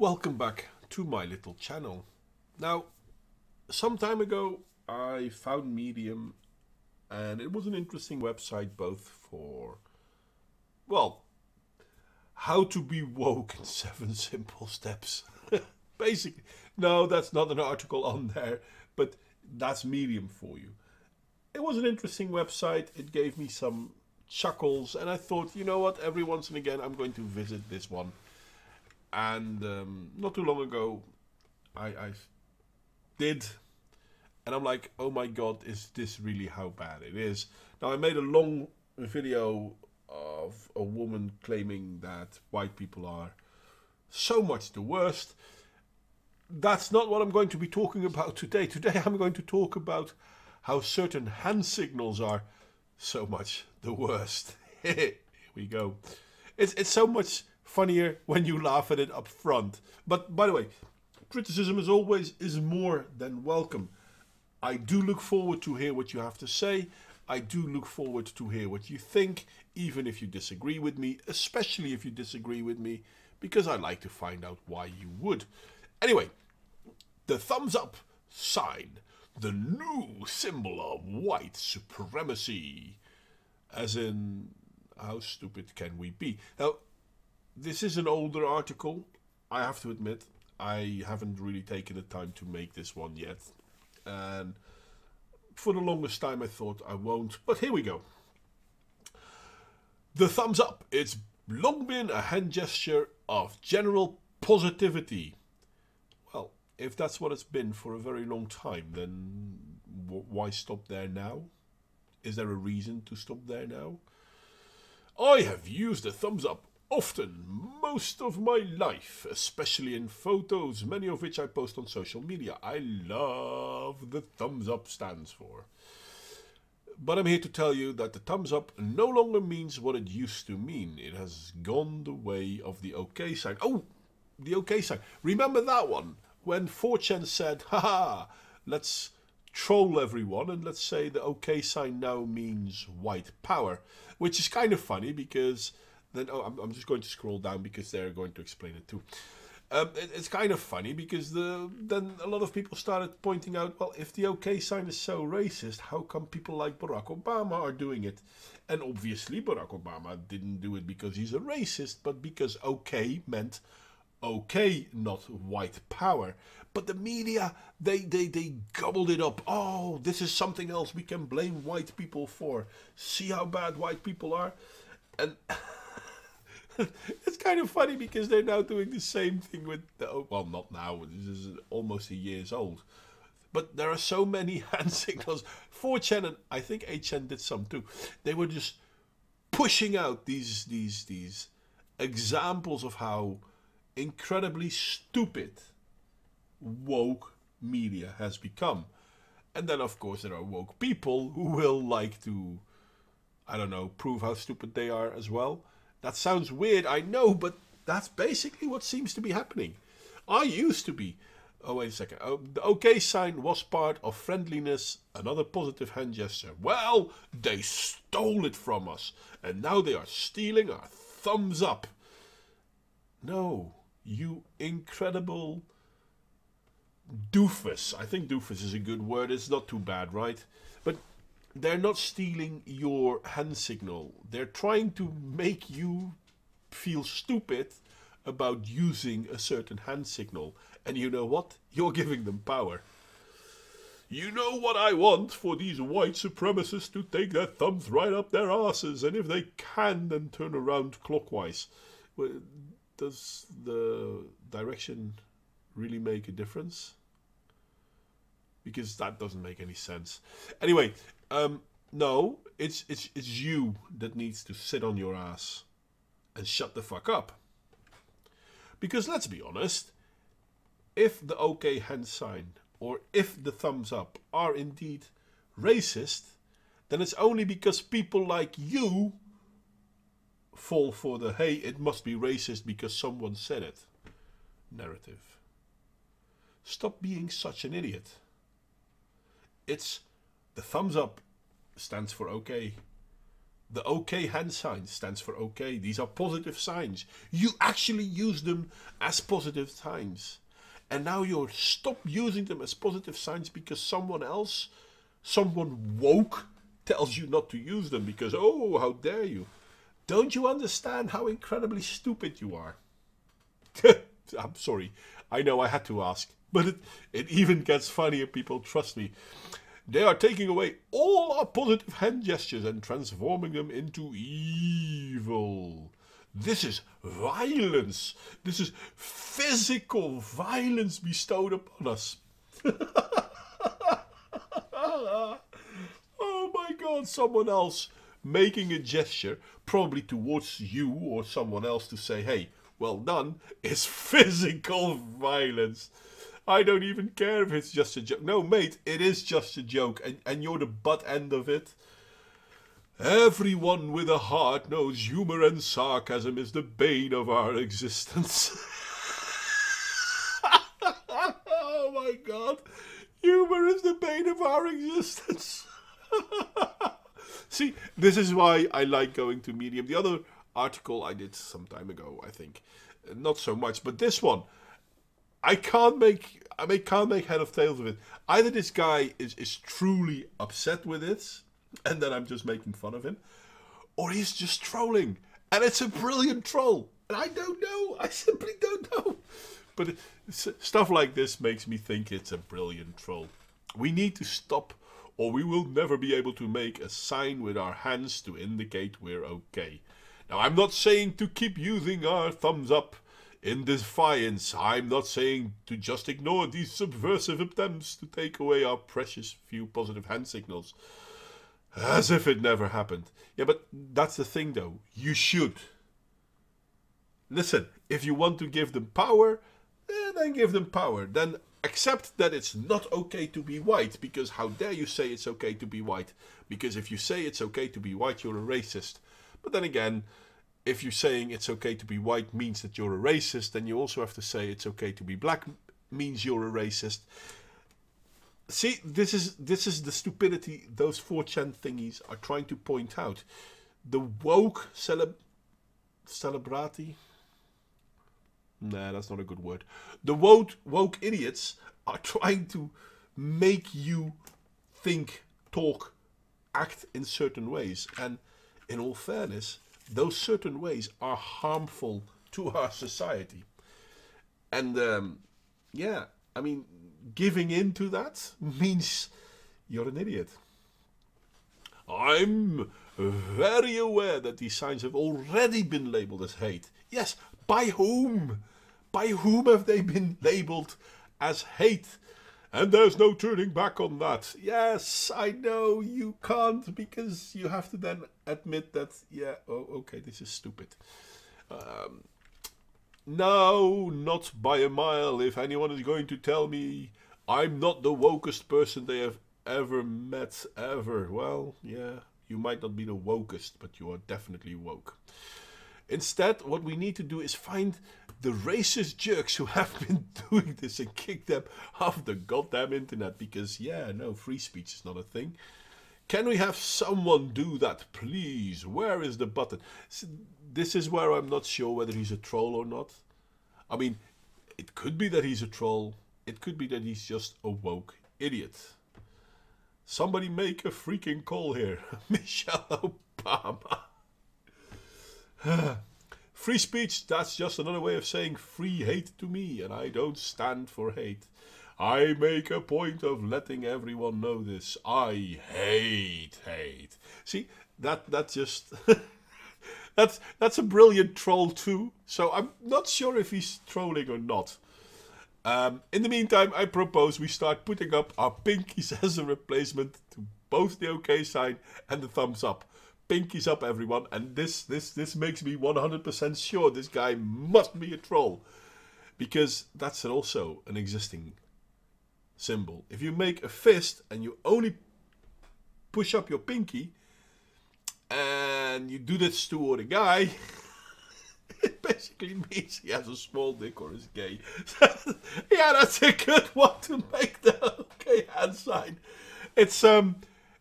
Welcome back to my little channel. Now, some time ago I found Medium and it was an interesting website both for, well, how to be woke in seven simple steps. Basically, no, that's not an article on there, but that's Medium for you. It was an interesting website. It gave me some chuckles, and I thought, you know what, every once and again I'm going to visit this one. And um, not too long ago, I, I did, and I'm like, oh my god, is this really how bad it is? Now, I made a long video of a woman claiming that white people are so much the worst. That's not what I'm going to be talking about today. Today, I'm going to talk about how certain hand signals are so much the worst. Here we go. It's, it's so much funnier when you laugh at it up front. But by the way, criticism as always is more than welcome. I do look forward to hear what you have to say. I do look forward to hear what you think, even if you disagree with me, especially if you disagree with me, because I like to find out why you would. Anyway, the thumbs up sign the new symbol of white supremacy. As in, how stupid can we be? Now, this is an older article. I have to admit, I haven't really taken the time to make this one yet. And for the longest time, I thought I won't. But here we go. The thumbs up. It's long been a hand gesture of general positivity Well, if that's what it's been for a very long time, then why stop there now? Is there a reason to stop there now? I have used the thumbs up often, most of my life, especially in photos, many of which I post on social media. I love the thumbs up stands for. But I'm here to tell you that the thumbs up no longer means what it used to mean. It has gone the way of the OK sign. Oh, the OK sign. Remember that one? when 4chan said, haha, let's troll everyone and let's say the OK sign now means white power, which is kind of funny because then, oh, I'm, I'm just going to scroll down because they're going to explain it too. Um, it, it's kind of funny because the then a lot of people started pointing out, well, if the OK sign is so racist, how come people like Barack Obama are doing it? And obviously, Barack Obama didn't do it because he's a racist, but because OK meant okay, not white power. But the media, they, they, they gobbled it up. Oh, this is something else we can blame white people for. See how bad white people are? And it's kind of funny because they're now doing the same thing with, the, well, not now, this is almost a year's old. But there are so many hand signals. 4chan and I think 8chan did some too. They were just pushing out these, these, these examples of how incredibly stupid woke media has become. And then, of course, there are woke people who will like to, I don't know, prove how stupid they are as well. That sounds weird, I know, but that's basically what seems to be happening. I used to be. Oh, wait a second. Oh, the OK sign was part of friendliness, another positive hand gesture. Well, they stole it from us, and now they are stealing our thumbs up. No, you incredible doofus. I think doofus is a good word. It's not too bad, right? But they're not stealing your hand signal. They're trying to make you feel stupid about using a certain hand signal. And you know what? You're giving them power. You know what I want for these white supremacists to take their thumbs right up their asses, and if they can, then turn around clockwise does the direction really make a difference? Because that doesn't make any sense. Anyway, um, no, it's it's it's you that needs to sit on your ass and shut the fuck up. Because let's be honest, if the OK hand sign or if the thumbs up are indeed racist, then it's only because people like you fall for the hey, it must be racist because someone said it narrative. Stop being such an idiot. It's the thumbs up stands for okay. The OK hand sign stands for OK. These are positive signs. You actually use them as positive signs. And now you're stop using them as positive signs because someone else, someone woke, tells you not to use them because, oh, how dare you. Don't you understand how incredibly stupid you are? I'm sorry. I know I had to ask. But it, it even gets funnier, people, trust me. They are taking away all our positive hand gestures and transforming them into evil. This is violence. This is physical violence bestowed upon us. oh my god, someone else making a gesture, probably towards you or someone else to say, hey, well done, is physical violence. I don't even care if it's just a joke. No, mate, it is just a joke, and, and you're the butt end of it. Everyone with a heart knows humor and sarcasm is the bane of our existence. oh my god. Humor is the bane of our existence. See, this is why I like going to Medium. The other article I did some time ago, I think, not so much, but this one, I can't make I make, can't make head of tails of it. Either this guy is, is truly upset with it, and then I'm just making fun of him, or he's just trolling, and it's a brilliant troll. And I don't know. I simply don't know. But stuff like this makes me think it's a brilliant troll. We need to stop, or we will never be able to make a sign with our hands to indicate we're okay. Now, I'm not saying to keep using our thumbs up in defiance, I'm not saying to just ignore these subversive attempts to take away our precious few positive hand signals. As if it never happened. Yeah, but that's the thing though. You should. Listen, if you want to give them power, eh, then give them power. Then accept that it's not okay to be white, because how dare you say it's okay to be white? Because if you say it's okay to be white, you're a racist. But then again, if you're saying it's okay to be white means that you're a racist, then you also have to say it's okay to be black means you're a racist. See, this is this is the stupidity those 4chan thingies are trying to point out. The woke celeb celebrati. Nah, that's not a good word. The woke woke idiots are trying to make you think, talk, act in certain ways. And in all fairness, those certain ways are harmful to our society. And um, yeah, I mean, giving in to that means you're an idiot. I'm very aware that these signs have already been labeled as hate. Yes, by whom? By whom have they been labeled as hate? And there's no turning back on that. Yes, I know you can't because you have to then admit that, yeah, oh, okay, this is stupid. Um, no, not by a mile. If anyone is going to tell me I'm not the wokest person they have ever met, ever, well, yeah, you might not be the wokest, but you are definitely woke. Instead, what we need to do is find the racist jerks who have been doing this and kicked them off the goddamn internet because, yeah, no, free speech is not a thing. Can we have someone do that, please? Where is the button? This is where I'm not sure whether he's a troll or not. I mean, it could be that he's a troll. It could be that he's just a woke idiot. Somebody make a freaking call here. Michelle Obama. Free speech, that's just another way of saying free hate to me, and I don't stand for hate. I make a point of letting everyone know this. I hate hate. See, that that just that's that's a brilliant troll too. So I'm not sure if he's trolling or not. Um, in the meantime, I propose we start putting up our pinkies as a replacement to both the OK sign and the thumbs up pinkies up, everyone. And this this this makes me 100% sure this guy must be a troll, because that's also an existing symbol. If you make a fist and you only push up your pinky, and you do this toward a guy. it basically means he has a small dick or is gay. yeah, that's a good one to make the okay hand sign. It's um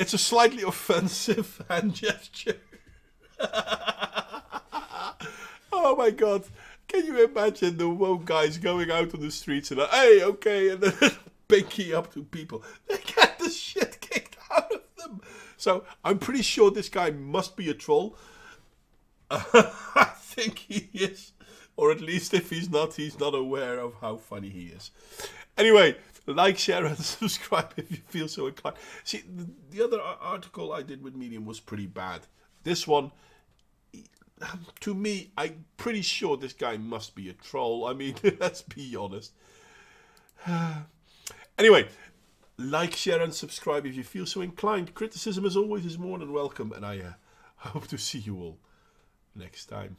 it's a slightly offensive hand gesture. oh my god. Can you imagine the woke guys going out on the streets and like, hey, okay, and then pinky up to people. They get the shit kicked out of them. So I'm pretty sure this guy must be a troll. I think he is. Or at least if he's not, he's not aware of how funny he is. Anyway, like, share, and subscribe if you feel so inclined. See, the, the other article I did with Medium was pretty bad. This one, to me, I'm pretty sure this guy must be a troll. I mean, let's be honest. anyway, like, share, and subscribe if you feel so inclined. Criticism, as always, is more than welcome, and I uh, hope to see you all next time.